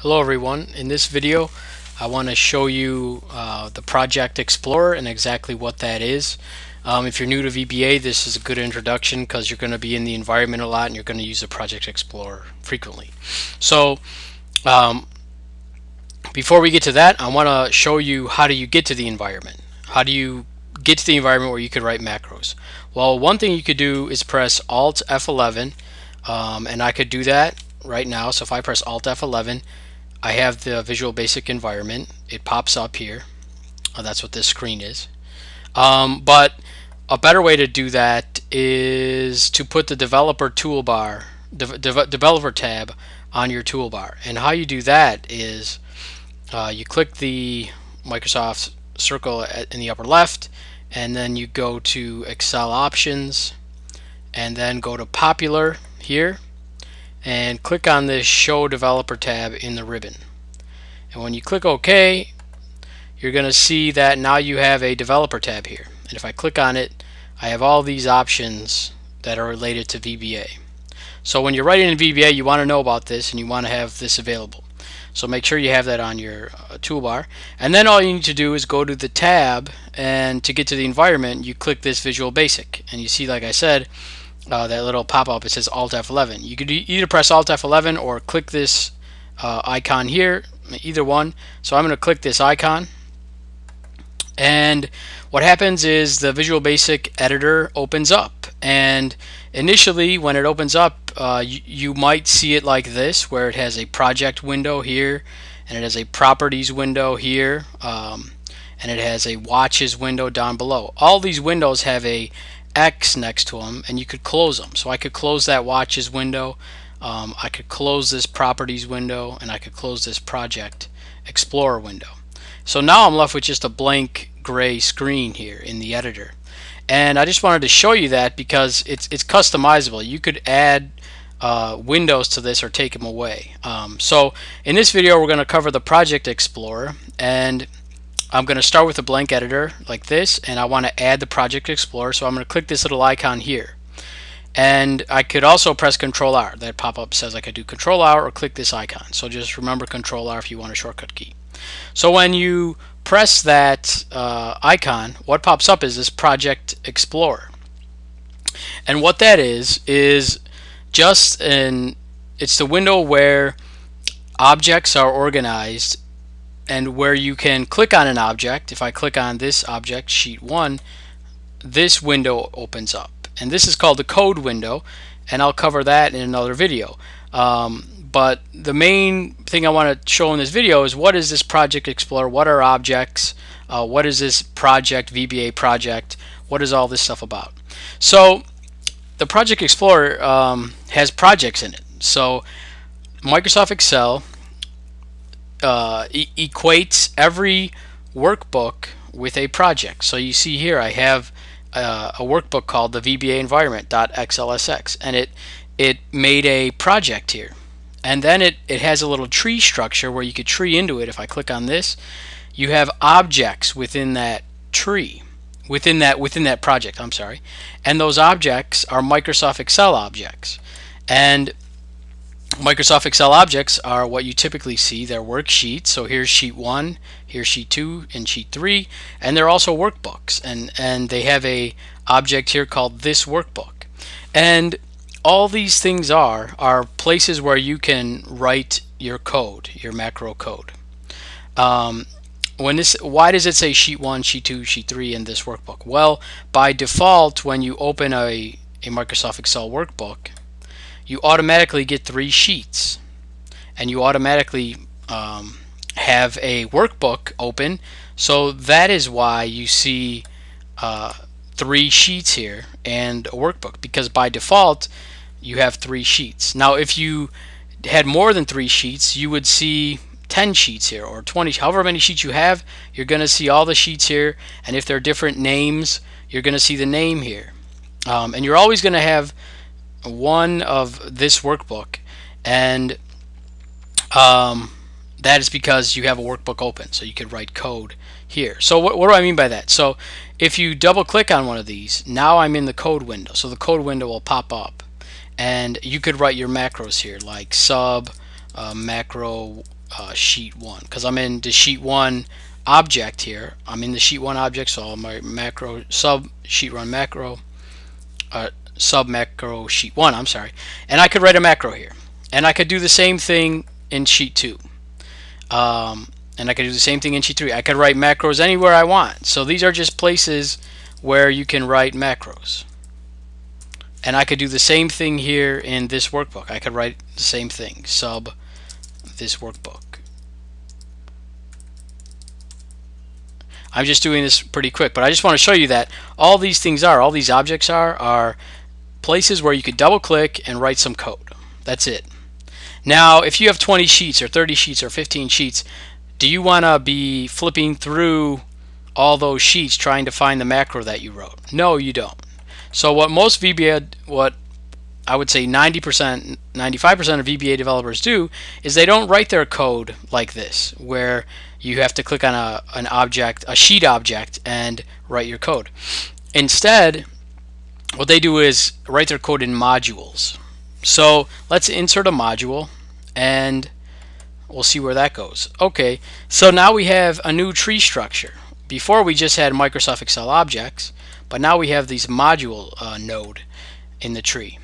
Hello everyone. In this video I want to show you uh, the Project Explorer and exactly what that is. Um, if you're new to VBA this is a good introduction because you're going to be in the environment a lot and you're going to use the Project Explorer frequently. So um, before we get to that I want to show you how do you get to the environment. How do you get to the environment where you could write macros? Well one thing you could do is press Alt F11 um, and I could do that right now so if I press Alt F11 I have the Visual Basic environment. It pops up here. Oh, that's what this screen is. Um, but a better way to do that is to put the developer toolbar, de de developer tab on your toolbar. And how you do that is uh, you click the Microsoft circle in the upper left and then you go to Excel options and then go to popular here and click on this Show Developer tab in the ribbon. And when you click OK, you're going to see that now you have a Developer tab here. And if I click on it, I have all these options that are related to VBA. So when you're writing in VBA, you want to know about this and you want to have this available. So make sure you have that on your uh, toolbar. And then all you need to do is go to the tab and to get to the environment, you click this Visual Basic. And you see, like I said, uh, that little pop-up it says Alt F11 you could either press Alt F11 or click this uh, icon here either one. So I'm going to click this icon. And what happens is the Visual Basic editor opens up. And initially when it opens up uh, you, you might see it like this where it has a project window here and it has a properties window here um, and it has a watches window down below. All these windows have a X next to them and you could close them. So I could close that watches window, um, I could close this properties window, and I could close this project explorer window. So now I'm left with just a blank gray screen here in the editor. And I just wanted to show you that because it's, it's customizable. You could add uh, windows to this or take them away. Um, so in this video we're going to cover the Project Explorer and I'm going to start with a blank editor like this and I want to add the Project Explorer so I'm going to click this little icon here. And I could also press Control R. That pop-up says I could do Control R or click this icon. So just remember Control R if you want a shortcut key. So when you press that uh, icon what pops up is this Project Explorer. And what that is is just an it's the window where objects are organized and where you can click on an object. If I click on this object, sheet 1, this window opens up. And this is called the code window, and I'll cover that in another video. Um, but the main thing I want to show in this video is what is this Project Explorer, what are objects, uh, what is this project, VBA project, what is all this stuff about. So the Project Explorer um, has projects in it. So Microsoft Excel uh, e equates every workbook with a project. So you see here I have uh, a workbook called the VBA environment.xlsx and it it made a project here. And then it, it has a little tree structure where you could tree into it. If I click on this, you have objects within that tree, within that within that project, I'm sorry. And those objects are Microsoft Excel objects. And Microsoft Excel objects are what you typically see. They're worksheets. So here's sheet one, here's sheet two, and sheet three, and they're also workbooks. And and they have a object here called this workbook. And all these things are are places where you can write your code, your macro code. Um, when this, why does it say sheet one, sheet two, sheet three in this workbook? Well, by default, when you open a a Microsoft Excel workbook, you automatically get three sheets. And you automatically um, have a workbook open. So that is why you see uh, three sheets here and a workbook. Because by default you have three sheets. Now if you had more than three sheets you would see 10 sheets here or 20 however many sheets you have you're gonna see all the sheets here. And if they're different names you're gonna see the name here. Um, and you're always gonna have one of this workbook and um, that is because you have a workbook open so you could write code here. So what, what do I mean by that? So if you double click on one of these now I'm in the code window so the code window will pop up. And you could write your macros here like sub uh, macro uh, sheet 1 because I'm in the sheet 1 object here. I'm in the sheet 1 object so my macro sub sheet run macro uh, sub macro sheet 1 I'm sorry. And I could write a macro here. And I could do the same thing in sheet 2 um, and I could do the same thing in sheet 3 I could write macros anywhere I want. So these are just places where you can write macros. And I could do the same thing here in this workbook. I could write the same thing, sub this workbook. I'm just doing this pretty quick, but I just want to show you that all these things are, all these objects are, are places where you could double click and write some code. That's it. Now, if you have 20 sheets or 30 sheets or 15 sheets, do you want to be flipping through all those sheets trying to find the macro that you wrote? No, you don't. So what most VBA, what I would say 90%, 95% of VBA developers do is they don't write their code like this, where you have to click on a, an object, a sheet object, and write your code. Instead, what they do is write their code in modules. So let's insert a module and we'll see where that goes. Okay, so now we have a new tree structure. Before we just had Microsoft Excel objects, but now we have these module uh, node in the tree.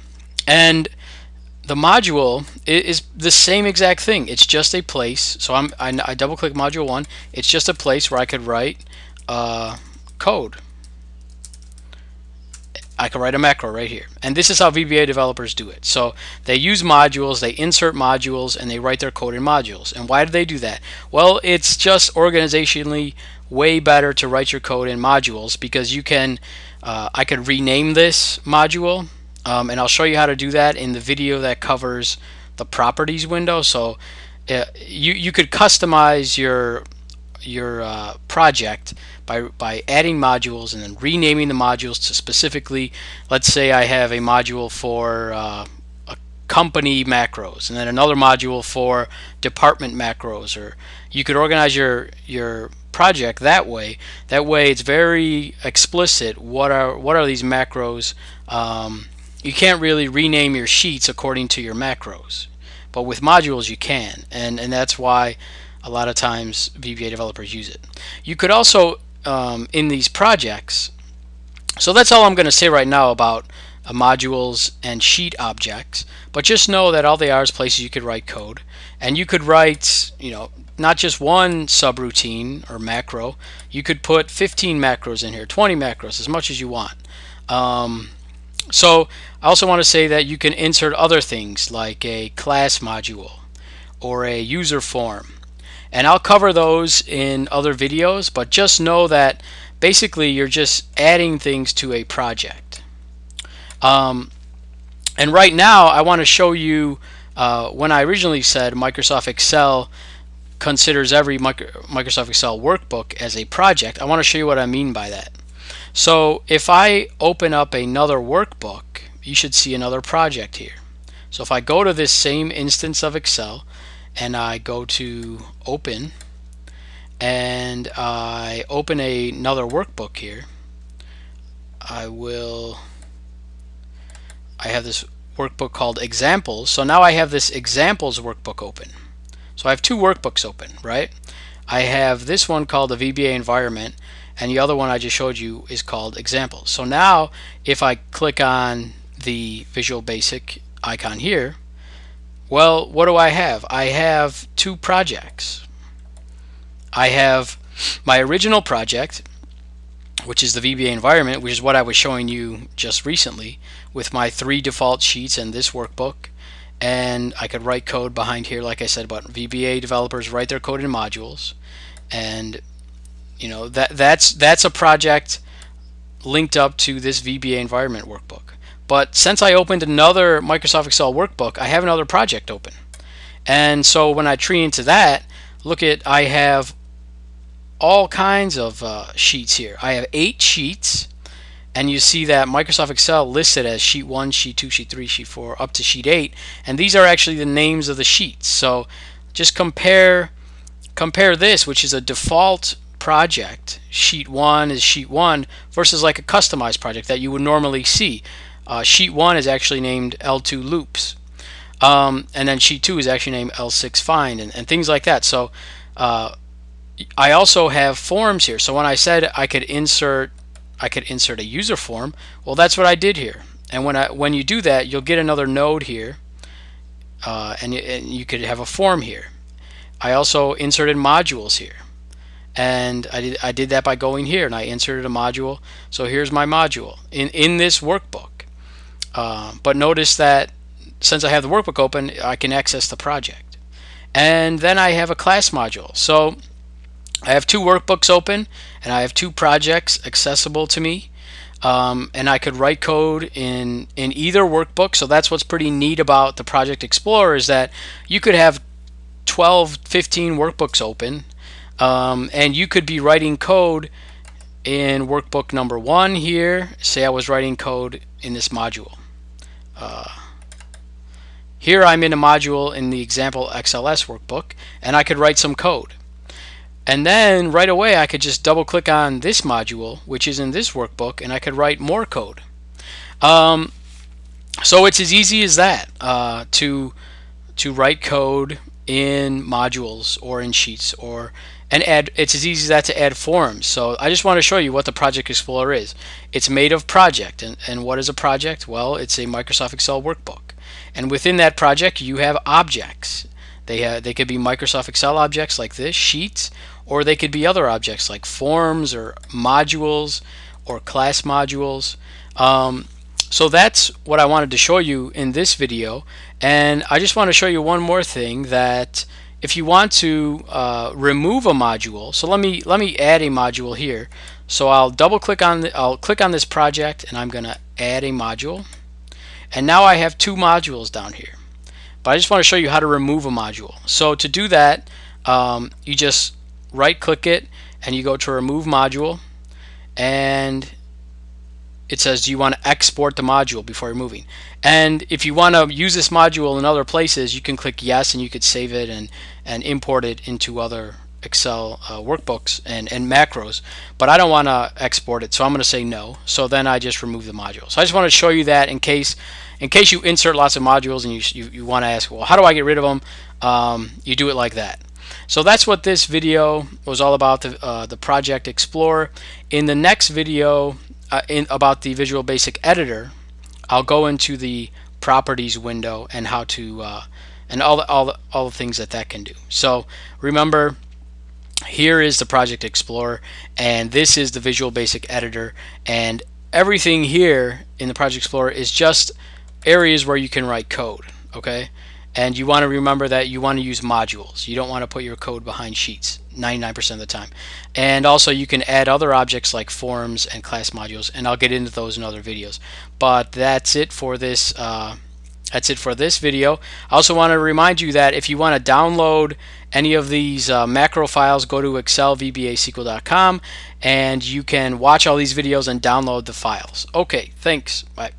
And the module is the same exact thing. It's just a place. So I'm, I, I double click module one. It's just a place where I could write uh, code. I could write a macro right here. And this is how VBA developers do it. So they use modules, they insert modules, and they write their code in modules. And why do they do that? Well, it's just organizationally way better to write your code in modules because you can, uh, I could rename this module um, and I'll show you how to do that in the video that covers the properties window. So uh, you, you could customize your your uh, project by, by adding modules and then renaming the modules to specifically, let's say I have a module for uh, company macros and then another module for department macros or you could organize your your project that way. That way, it's very explicit. What are what are these macros? Um, you can't really rename your sheets according to your macros, but with modules you can, and and that's why a lot of times VBA developers use it. You could also um, in these projects. So that's all I'm going to say right now about uh, modules and sheet objects. But just know that all they are is places you could write code, and you could write, you know, not just one subroutine or macro. You could put 15 macros in here, 20 macros, as much as you want. Um, so I also want to say that you can insert other things like a class module or a user form. And I'll cover those in other videos, but just know that basically you're just adding things to a project. Um, and right now I want to show you uh, when I originally said Microsoft Excel considers every Microsoft Excel workbook as a project, I want to show you what I mean by that. So if I open up another workbook, you should see another project here. So if I go to this same instance of Excel and I go to open and I open a, another workbook here, I will, I have this workbook called examples. So now I have this examples workbook open. So I have two workbooks open, right? I have this one called the VBA environment and the other one I just showed you is called examples. So now if I click on the Visual Basic icon here, well, what do I have? I have two projects. I have my original project, which is the VBA environment, which is what I was showing you just recently with my three default sheets and this workbook and I could write code behind here like I said about VBA developers write their code in modules and you know that that's that's a project linked up to this VBA environment workbook but since I opened another Microsoft Excel workbook I have another project open. And so when I tree into that look at I have all kinds of uh, sheets here. I have eight sheets and you see that Microsoft Excel listed as sheet 1, sheet 2, sheet 3, sheet 4 up to sheet 8 and these are actually the names of the sheets. So just compare compare this which is a default project sheet 1 is sheet 1 versus like a customized project that you would normally see uh, sheet 1 is actually named L2 loops Um, and then sheet two is actually named L6 find and, and things like that. So uh, I also have forms here. So when I said I could insert I could insert a user form, well that's what I did here. And when I when you do that, you'll get another node here, uh, and, and you could have a form here. I also inserted modules here, and I did I did that by going here and I inserted a module. So here's my module in in this workbook. Uh, but notice that since I have the workbook open, I can access the project. And then I have a class module. So I have two workbooks open and I have two projects accessible to me. Um, and I could write code in in either workbook. So that's what's pretty neat about the Project Explorer is that you could have 12, 15 workbooks open, um, and you could be writing code in workbook number one here. Say I was writing code in this module. Uh, here I'm in a module in the example XLS workbook, and I could write some code. And then right away I could just double click on this module, which is in this workbook, and I could write more code. Um, so it's as easy as that uh, to to write code in modules or in sheets or and add it's as easy as that to add forms. So I just want to show you what the project explorer is. It's made of project and, and what is a project? Well it's a Microsoft Excel workbook. And within that project you have objects. They have, they could be Microsoft Excel objects like this sheets or they could be other objects like forms or modules or class modules. Um, so that's what I wanted to show you in this video. And I just want to show you one more thing that if you want to uh, remove a module so let me let me add a module here. So I'll double click on the, I'll click on this project and I'm gonna add a module. And now I have two modules down here but I just want to show you how to remove a module. So to do that um, you just right click it and you go to remove module. And it says do you want to export the module before removing? And if you want to use this module in other places you can click yes and you could save it and and import it into other Excel uh, workbooks and, and macros. But I don't want to export it so I'm going to say no. So then I just remove the module. So I just want to show you that in case in case you insert lots of modules and you, you, you want to ask well how do I get rid of them um, you do it like that. So that's what this video was all about, the, uh, the Project Explorer. In the next video uh, in, about the Visual Basic Editor, I'll go into the properties window and how to uh, and all the, all the, all the things that that can do. So remember here is the Project Explorer and this is the Visual Basic Editor and everything here in the Project Explorer is just areas where you can write code okay and you want to remember that you want to use modules. You don't want to put your code behind sheets 99% of the time. And also you can add other objects like forms and class modules and I'll get into those in other videos. But that's it for this uh, that's it for this video. I also want to remind you that if you want to download any of these uh, macro files, go to excelvbasql.com and you can watch all these videos and download the files. Okay, thanks. Bye.